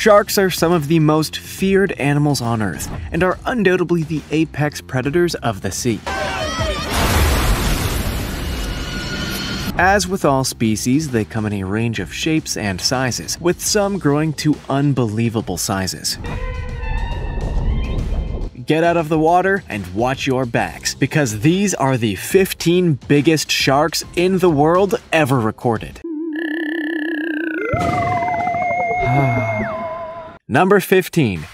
Sharks are some of the most feared animals on Earth and are undoubtedly the apex predators of the sea. As with all species, they come in a range of shapes and sizes, with some growing to unbelievable sizes. Get out of the water and watch your backs, because these are the 15 biggest sharks in the world ever recorded. Ah. Number 15.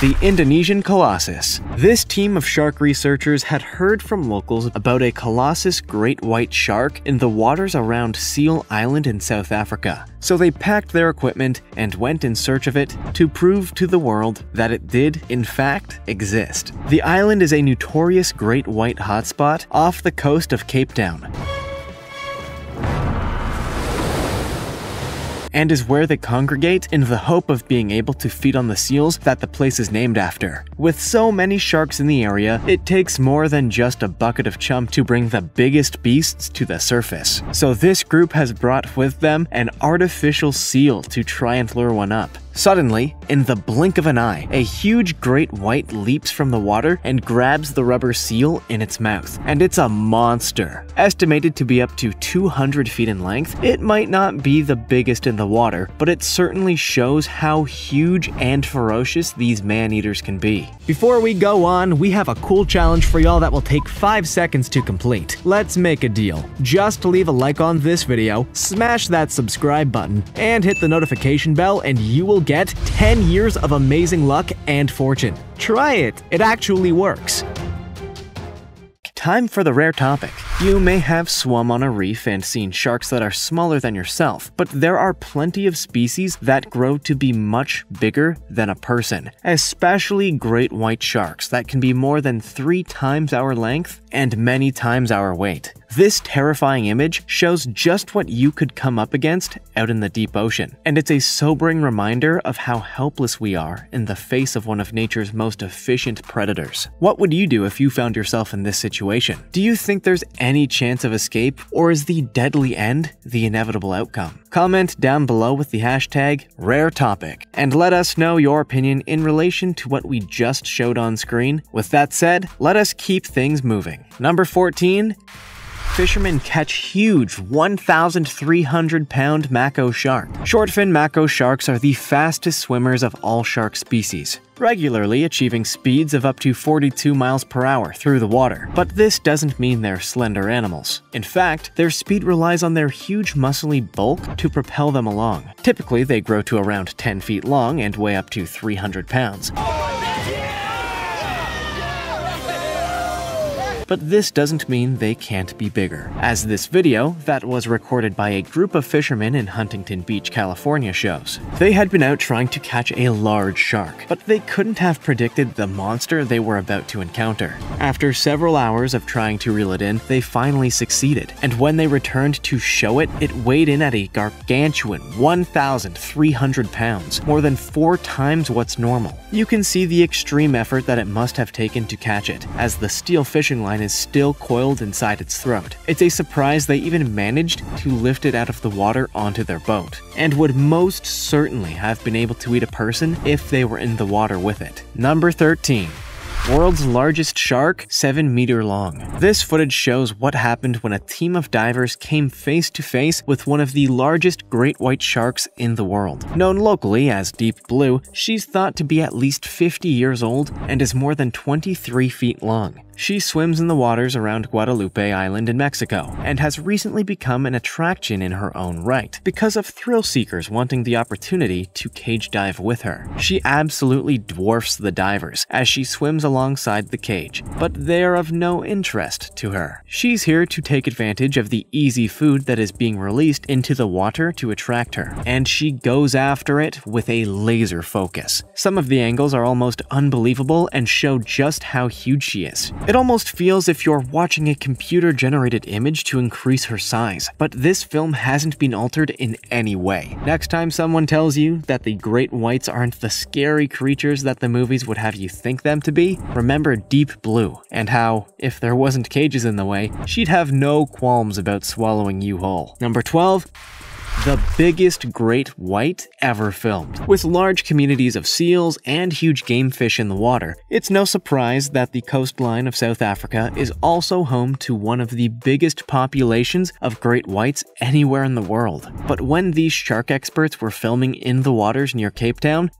The Indonesian Colossus. This team of shark researchers had heard from locals about a colossus great white shark in the waters around Seal Island in South Africa. So they packed their equipment and went in search of it to prove to the world that it did, in fact, exist. The island is a notorious great white hotspot off the coast of Cape Town. And is where they congregate in the hope of being able to feed on the seals that the place is named after. With so many sharks in the area, it takes more than just a bucket of chum to bring the biggest beasts to the surface. So this group has brought with them an artificial seal to try and lure one up. Suddenly, in the blink of an eye, a huge great white leaps from the water and grabs the rubber seal in its mouth. And it's a monster. Estimated to be up to 200 feet in length, it might not be the biggest in the water, but it certainly shows how huge and ferocious these man-eaters can be. Before we go on, we have a cool challenge for y'all that will take 5 seconds to complete. Let's make a deal. Just leave a like on this video, smash that subscribe button, and hit the notification bell and you will get 10 years of amazing luck and fortune. Try it, it actually works. Time for the rare topic. You may have swum on a reef and seen sharks that are smaller than yourself, but there are plenty of species that grow to be much bigger than a person, especially great white sharks that can be more than three times our length and many times our weight. This terrifying image shows just what you could come up against out in the deep ocean, and it's a sobering reminder of how helpless we are in the face of one of nature's most efficient predators. What would you do if you found yourself in this situation? Do you think there's any chance of escape, or is the deadly end the inevitable outcome? Comment down below with the hashtag RareTopic, and let us know your opinion in relation to what we just showed on screen. With that said, let us keep things moving. Number 14 fishermen catch huge 1,300 pound mako shark. Shortfin mako sharks are the fastest swimmers of all shark species, regularly achieving speeds of up to 42 miles per hour through the water. But this doesn't mean they're slender animals. In fact, their speed relies on their huge muscly bulk to propel them along. Typically, they grow to around 10 feet long and weigh up to 300 pounds. But this doesn't mean they can't be bigger. As this video, that was recorded by a group of fishermen in Huntington Beach, California shows. They had been out trying to catch a large shark, but they couldn't have predicted the monster they were about to encounter. After several hours of trying to reel it in, they finally succeeded, and when they returned to show it, it weighed in at a gargantuan 1,300 pounds, more than four times what's normal. You can see the extreme effort that it must have taken to catch it, as the steel fishing line is still coiled inside its throat. It's a surprise they even managed to lift it out of the water onto their boat, and would most certainly have been able to eat a person if they were in the water with it. Number 13. World's largest shark, 7 meter long. This footage shows what happened when a team of divers came face to face with one of the largest great white sharks in the world. Known locally as Deep Blue, she's thought to be at least 50 years old and is more than 23 feet long. She swims in the waters around Guadalupe Island in Mexico and has recently become an attraction in her own right because of thrill seekers wanting the opportunity to cage dive with her. She absolutely dwarfs the divers as she swims alongside the cage, but they are of no interest to her. She's here to take advantage of the easy food that is being released into the water to attract her, and she goes after it with a laser focus. Some of the angles are almost unbelievable and show just how huge she is. It almost feels if you're watching a computer-generated image to increase her size, but this film hasn't been altered in any way. Next time someone tells you that the great whites aren't the scary creatures that the movies would have you think them to be, remember Deep Blue, and how, if there wasn't cages in the way, she'd have no qualms about swallowing you whole. Number 12, the biggest great white ever filmed. With large communities of seals and huge game fish in the water, it's no surprise that the coastline of South Africa is also home to one of the biggest populations of great whites anywhere in the world. But when these shark experts were filming in the waters near Cape Town,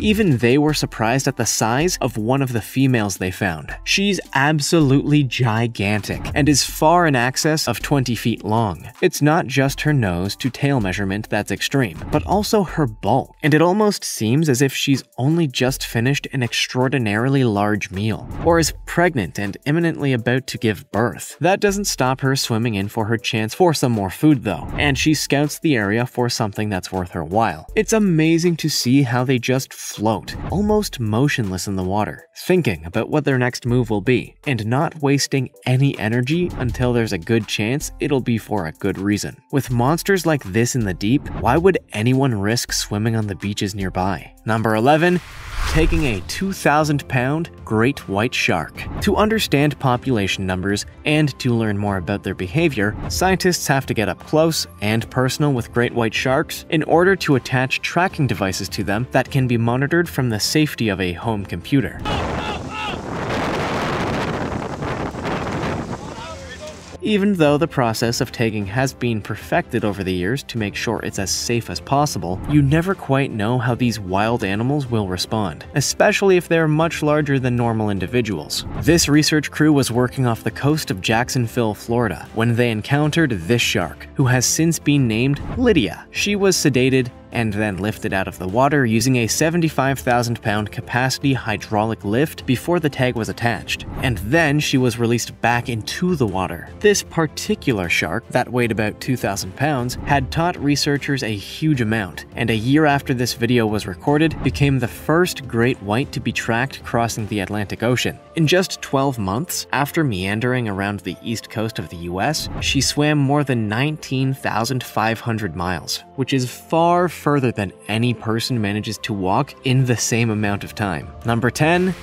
Even they were surprised at the size of one of the females they found. She's absolutely gigantic and is far in excess of 20 feet long. It's not just her nose to tail measurement that's extreme, but also her bulk, and it almost seems as if she's only just finished an extraordinarily large meal, or is pregnant and imminently about to give birth. That doesn't stop her swimming in for her chance for some more food though, and she scouts the area for something that's worth her while. It's amazing to see how they just float, almost motionless in the water, thinking about what their next move will be, and not wasting any energy until there's a good chance it'll be for a good reason. With monsters like this in the deep, why would anyone risk swimming on the beaches nearby? Number 11 taking a 2,000 pound great white shark. To understand population numbers and to learn more about their behavior, scientists have to get up close and personal with great white sharks in order to attach tracking devices to them that can be monitored from the safety of a home computer. Even though the process of tagging has been perfected over the years to make sure it's as safe as possible, you never quite know how these wild animals will respond, especially if they're much larger than normal individuals. This research crew was working off the coast of Jacksonville, Florida, when they encountered this shark, who has since been named Lydia. She was sedated, and then lifted out of the water using a 75,000 pound capacity hydraulic lift before the tag was attached. And then she was released back into the water. This particular shark, that weighed about 2,000 pounds, had taught researchers a huge amount, and a year after this video was recorded, became the first great white to be tracked crossing the Atlantic Ocean. In just 12 months, after meandering around the east coast of the US, she swam more than 19,500 miles, which is far further than any person manages to walk in the same amount of time. Number 10.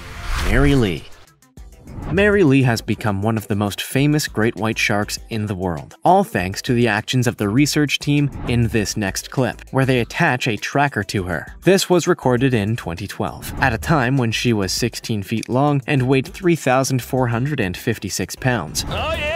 Mary Lee Mary Lee has become one of the most famous great white sharks in the world, all thanks to the actions of the research team in this next clip, where they attach a tracker to her. This was recorded in 2012, at a time when she was 16 feet long and weighed 3,456 pounds. Oh yeah,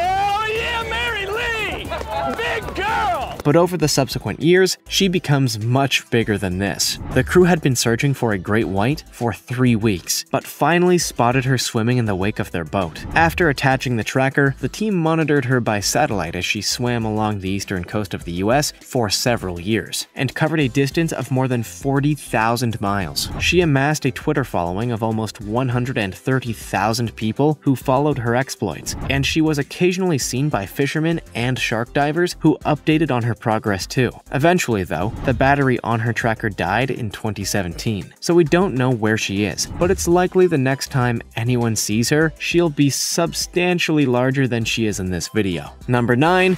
But over the subsequent years, she becomes much bigger than this. The crew had been searching for a great white for three weeks, but finally spotted her swimming in the wake of their boat. After attaching the tracker, the team monitored her by satellite as she swam along the eastern coast of the US for several years, and covered a distance of more than 40,000 miles. She amassed a Twitter following of almost 130,000 people who followed her exploits, and she was occasionally seen by fishermen and shark divers who updated on her progress too. Eventually, though, the battery on her tracker died in 2017, so we don't know where she is, but it's likely the next time anyone sees her, she'll be substantially larger than she is in this video. Number 9.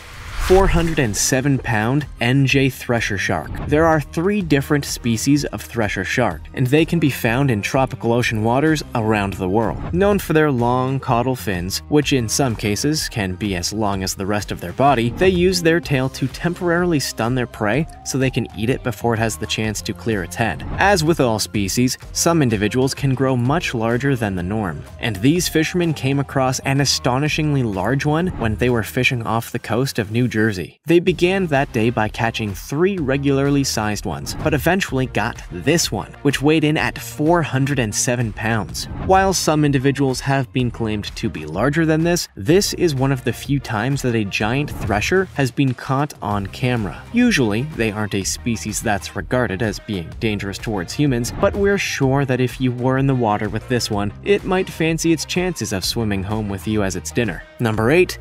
407 pound NJ thresher shark. There are three different species of thresher shark, and they can be found in tropical ocean waters around the world. Known for their long caudal fins, which in some cases can be as long as the rest of their body, they use their tail to temporarily stun their prey so they can eat it before it has the chance to clear its head. As with all species, some individuals can grow much larger than the norm, and these fishermen came across an astonishingly large one when they were fishing off the coast of New Jersey. They began that day by catching three regularly sized ones, but eventually got this one, which weighed in at 407 pounds. While some individuals have been claimed to be larger than this, this is one of the few times that a giant thresher has been caught on camera. Usually, they aren't a species that's regarded as being dangerous towards humans, but we're sure that if you were in the water with this one, it might fancy its chances of swimming home with you as its dinner. Number 8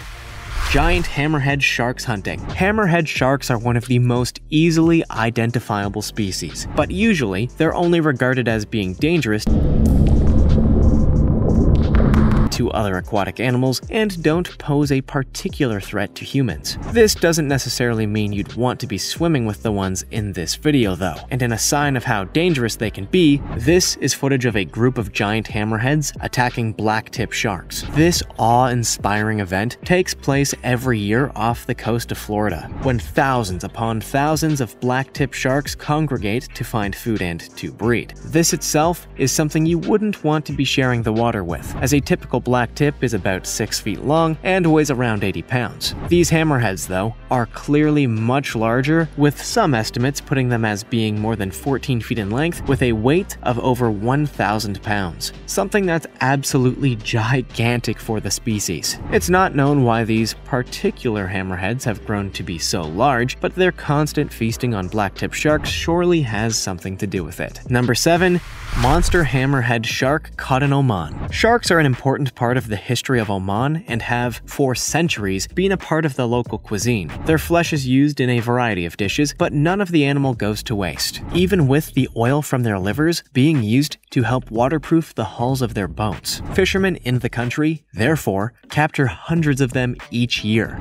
giant hammerhead sharks hunting. Hammerhead sharks are one of the most easily identifiable species, but usually they're only regarded as being dangerous to other aquatic animals and don't pose a particular threat to humans. This doesn't necessarily mean you'd want to be swimming with the ones in this video though, and in a sign of how dangerous they can be, this is footage of a group of giant hammerheads attacking blacktip sharks. This awe-inspiring event takes place every year off the coast of Florida, when thousands upon thousands of blacktip sharks congregate to find food and to breed. This itself is something you wouldn't want to be sharing the water with, as a typical blacktip is about 6 feet long and weighs around 80 pounds. These hammerheads, though, are clearly much larger, with some estimates putting them as being more than 14 feet in length with a weight of over 1,000 pounds, something that's absolutely gigantic for the species. It's not known why these particular hammerheads have grown to be so large, but their constant feasting on blacktip sharks surely has something to do with it. Number 7. Monster hammerhead shark caught in Oman. Sharks are an important part of the history of Oman and have, for centuries, been a part of the local cuisine. Their flesh is used in a variety of dishes, but none of the animal goes to waste, even with the oil from their livers being used to help waterproof the hulls of their boats. Fishermen in the country, therefore, capture hundreds of them each year.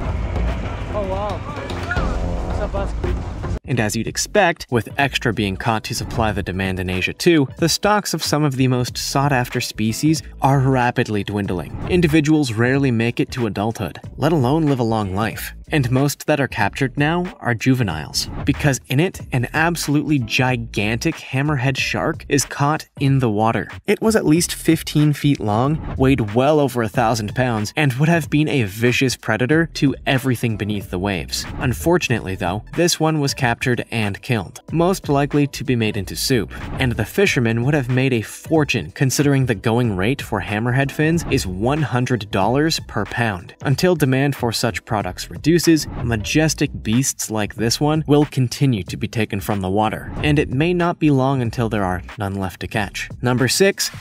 And as you'd expect, with extra being caught to supply the demand in Asia too, the stocks of some of the most sought after species are rapidly dwindling. Individuals rarely make it to adulthood, let alone live a long life. And most that are captured now are juveniles, because in it, an absolutely gigantic hammerhead shark is caught in the water. It was at least 15 feet long, weighed well over a thousand pounds, and would have been a vicious predator to everything beneath the waves. Unfortunately, though, this one was captured and killed, most likely to be made into soup, and the fishermen would have made a fortune considering the going rate for hammerhead fins is $100 per pound. Until demand for such products reduces, majestic beasts like this one will continue to be taken from the water, and it may not be long until there are none left to catch. Number 6.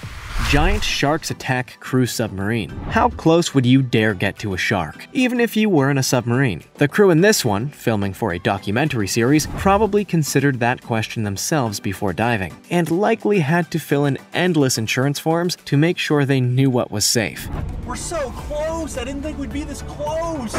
Giant sharks attack crew submarine. How close would you dare get to a shark, even if you were in a submarine? The crew in this one, filming for a documentary series, probably considered that question themselves before diving, and likely had to fill in endless insurance forms to make sure they knew what was safe. We're so close. I didn't think we'd be this close.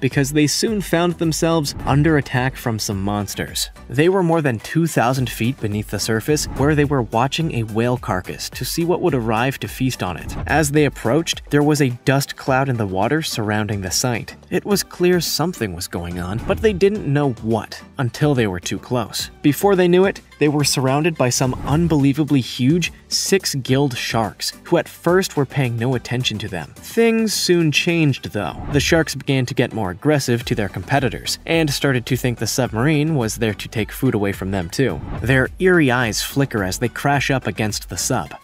Because they soon found themselves under attack from some monsters. They were more than 2,000 feet beneath the surface, where they were watching a whale carcass to see what would arrive to feast on it. As they approached, there was a dust cloud in the water surrounding the site. It was clear something was going on, but they didn't know what until they were too close. Before they knew it, they were surrounded by some unbelievably huge six gilled sharks, who at first were paying no attention to them. Things soon changed though. The sharks began to get more aggressive to their competitors, and started to think the submarine was there to take food away from them too. Their eerie eyes flicker as they crash up against the sub.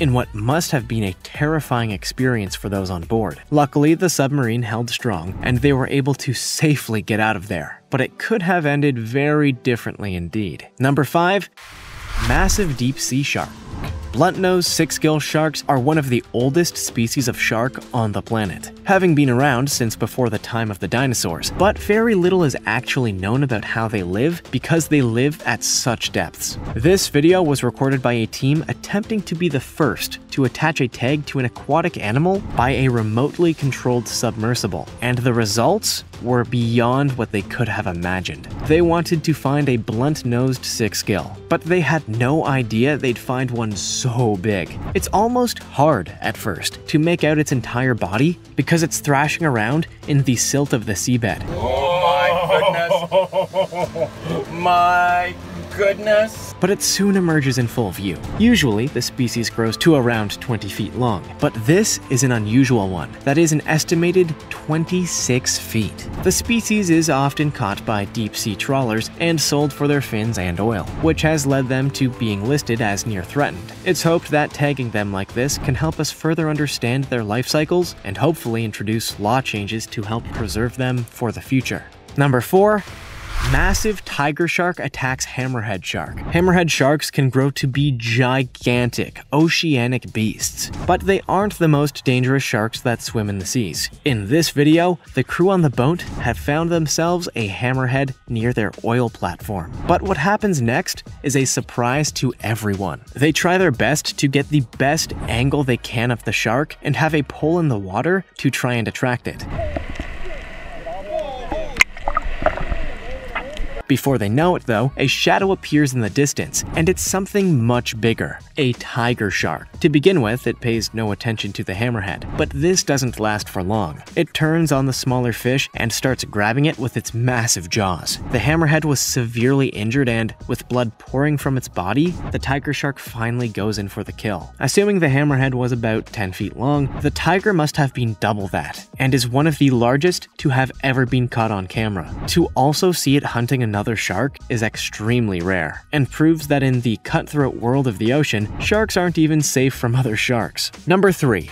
In what must have been a terrifying experience for those on board. Luckily, the submarine held strong, and they were able to safely get out of there. But it could have ended very differently indeed. Number 5 Massive Deep Sea Shark. Blunt-nosed six-gill sharks are one of the oldest species of shark on the planet, having been around since before the time of the dinosaurs. But very little is actually known about how they live because they live at such depths. This video was recorded by a team attempting to be the first to attach a tag to an aquatic animal by a remotely controlled submersible, and the results were beyond what they could have imagined. They wanted to find a blunt-nosed six-gill, but they had no idea they'd find one so big. It's almost hard at first to make out its entire body because it's thrashing around in the silt of the seabed. Oh my goodness. my goodness. but it soon emerges in full view. Usually, the species grows to around 20 feet long, but this is an unusual one that is an estimated 26 feet. The species is often caught by deep sea trawlers and sold for their fins and oil, which has led them to being listed as near threatened. It's hoped that tagging them like this can help us further understand their life cycles and hopefully introduce law changes to help preserve them for the future. Number 4 Massive tiger shark attacks hammerhead shark. Hammerhead sharks can grow to be gigantic, oceanic beasts, but they aren't the most dangerous sharks that swim in the seas. In this video, the crew on the boat have found themselves a hammerhead near their oil platform. But what happens next is a surprise to everyone. They try their best to get the best angle they can of the shark and have a pole in the water to try and attract it. Before they know it, though, a shadow appears in the distance, and it's something much bigger a tiger shark. To begin with, it pays no attention to the hammerhead, but this doesn't last for long. It turns on the smaller fish and starts grabbing it with its massive jaws. The hammerhead was severely injured, and with blood pouring from its body, the tiger shark finally goes in for the kill. Assuming the hammerhead was about 10 feet long, the tiger must have been double that, and is one of the largest to have ever been caught on camera. To also see it hunting another shark is extremely rare, and proves that in the cutthroat world of the ocean, sharks aren't even safe from other sharks. Number 3.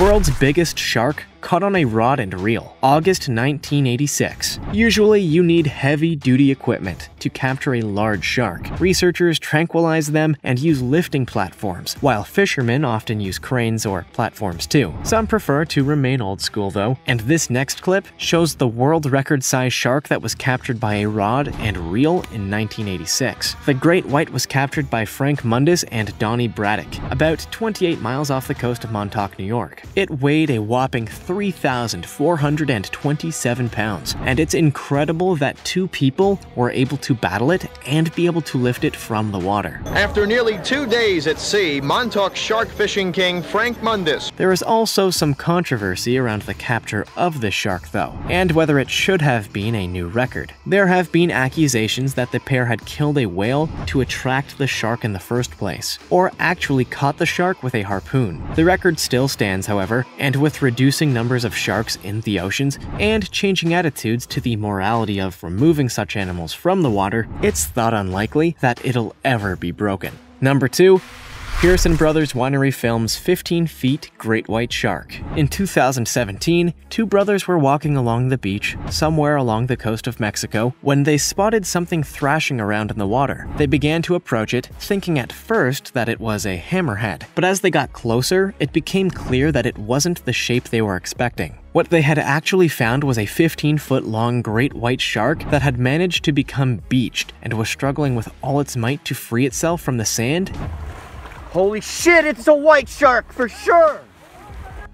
World's biggest shark caught on a rod and reel, August 1986. Usually, you need heavy duty equipment to capture a large shark. Researchers tranquilize them and use lifting platforms, while fishermen often use cranes or platforms too. Some prefer to remain old school though, and this next clip shows the world record size shark that was captured by a rod and reel in 1986. The great white was captured by Frank Mundus and Donnie Braddock, about 28 miles off the coast of Montauk, New York. It weighed a whopping 3,427 pounds, and it's incredible that two people were able to battle it and be able to lift it from the water. After nearly two days at sea, Montauk shark fishing king Frank Mundus. There is also some controversy around the capture of this shark, though, and whether it should have been a new record. There have been accusations that the pair had killed a whale to attract the shark in the first place, or actually caught the shark with a harpoon. The record still stands, however, and with reducing numbers of sharks in the oceans and changing attitudes to the morality of removing such animals from the water, it's thought unlikely that it'll ever be broken. Number 2. Pearson Brothers Winery films 15 Feet Great White Shark. In 2017, two brothers were walking along the beach, somewhere along the coast of Mexico, when they spotted something thrashing around in the water. They began to approach it, thinking at first that it was a hammerhead. But as they got closer, it became clear that it wasn't the shape they were expecting. What they had actually found was a 15 foot long great white shark that had managed to become beached and was struggling with all its might to free itself from the sand Holy shit, it's a white shark for sure!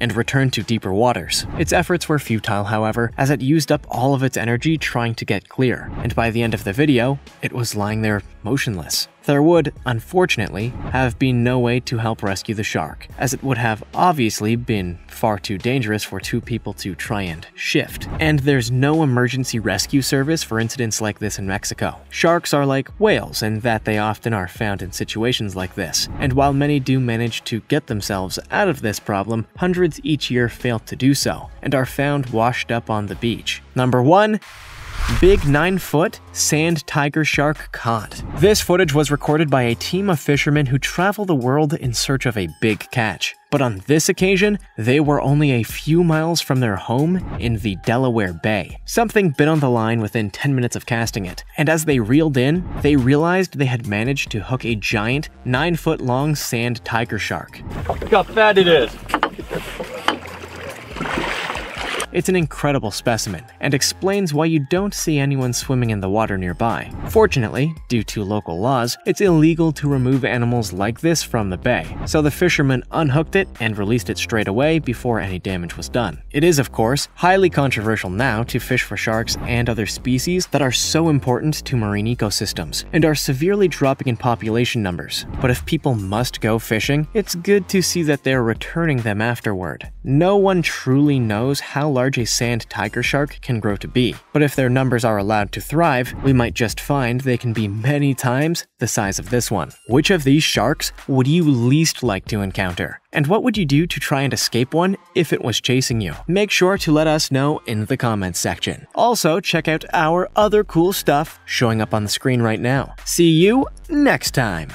and returned to deeper waters. Its efforts were futile, however, as it used up all of its energy trying to get clear, and by the end of the video, it was lying there motionless. There would, unfortunately, have been no way to help rescue the shark, as it would have obviously been far too dangerous for two people to try and shift. And there's no emergency rescue service for incidents like this in Mexico. Sharks are like whales in that they often are found in situations like this, and while many do manage to get themselves out of this problem, hundreds each year fail to do so, and are found washed up on the beach. Number 1 Big 9 foot sand tiger shark caught. This footage was recorded by a team of fishermen who travel the world in search of a big catch. But on this occasion, they were only a few miles from their home in the Delaware Bay. Something bit on the line within 10 minutes of casting it, and as they reeled in, they realized they had managed to hook a giant, 9 foot long sand tiger shark. Look how fat it is. It's an incredible specimen, and explains why you don't see anyone swimming in the water nearby. Fortunately, due to local laws, it's illegal to remove animals like this from the bay, so the fishermen unhooked it and released it straight away before any damage was done. It is, of course, highly controversial now to fish for sharks and other species that are so important to marine ecosystems, and are severely dropping in population numbers. But if people must go fishing, it's good to see that they're returning them afterward. No one truly knows how large a sand tiger shark can grow to be, but if their numbers are allowed to thrive, we might just find they can be many times the size of this one. Which of these sharks would you least like to encounter? And what would you do to try and escape one if it was chasing you? Make sure to let us know in the comments section. Also, check out our other cool stuff showing up on the screen right now. See you next time!